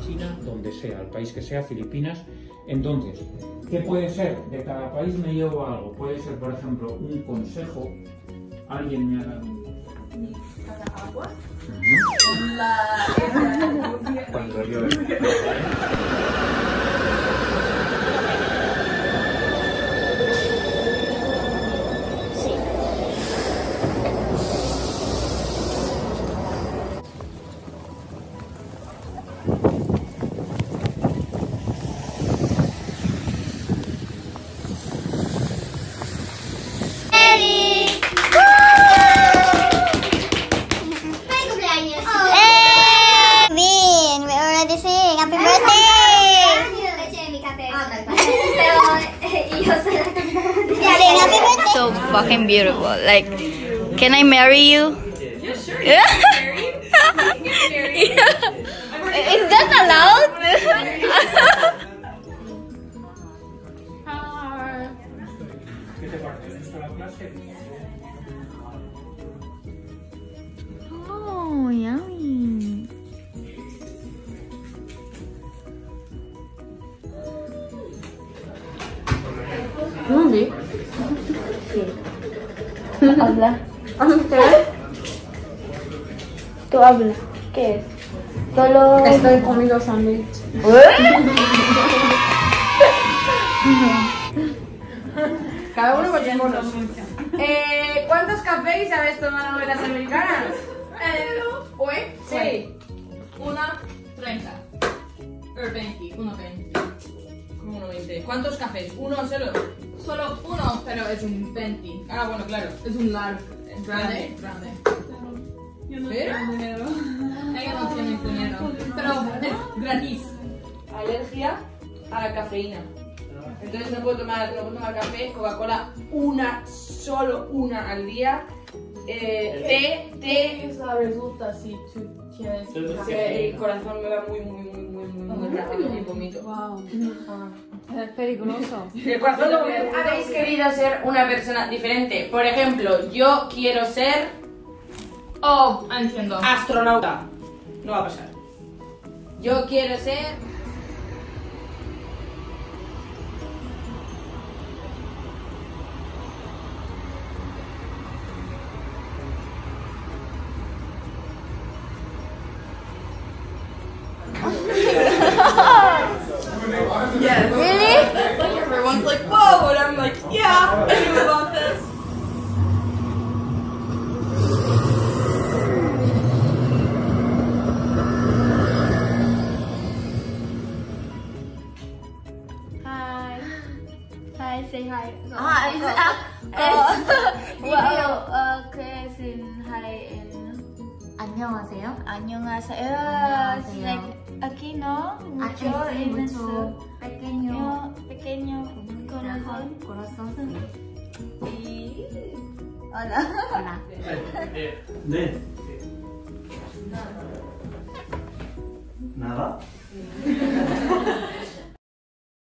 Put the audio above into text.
China, donde sea, el país que sea, Filipinas. Entonces, ¿qué puede ser? De cada país me llevo algo. Puede ser, por ejemplo, un consejo. Alguien me ha dado un... agua. Ujú. La... So fucking beautiful. Like, can I marry you? Yeah, sure. Yeah. Married. Is that allowed? ¿Dónde? Habla. Tú habla. ¿Qué es? Solo. Estoy comiendo sándwich. Cada uno con sus monos. Eh, ¿Cuántos cafés habéis tomado novelas americanas? ¿Hoy? Sí. Una treinta. O 20, uno 20. ¿Cuántos cafés? ¿Uno solo? Solo uno, pero es un 20. Ah, bueno, claro. Es un largo. Grande. Grande. Yo no ¿Pero? Ella no tiene dinero. Pero es gratis. Alergia a la cafeína. Entonces no puedo tomar, no puedo tomar café, Coca-Cola, una, solo una al día. Eh, té, té, resulta si tú tienes el corazón me va muy, muy, muy, muy, muy, muy rápido y vomito. Wow. Es peligroso. El corazón lo Habéis querido ser una persona diferente. Por ejemplo, yo quiero ser Oh, entiendo. astronauta. No va a pasar. Yo quiero ser. Yes. Really? Like everyone's like, whoa, and I'm like, yeah, I knew about this. Hi. Hi, say hi. Ah, is it up? Video uh, creates in hi in 안녕하세요. 안녕하세요. It's like Aquino, mucho sí, in mucho. Pequeño pequeño corazón. corazón. Y hola. Hola. 네. 나가?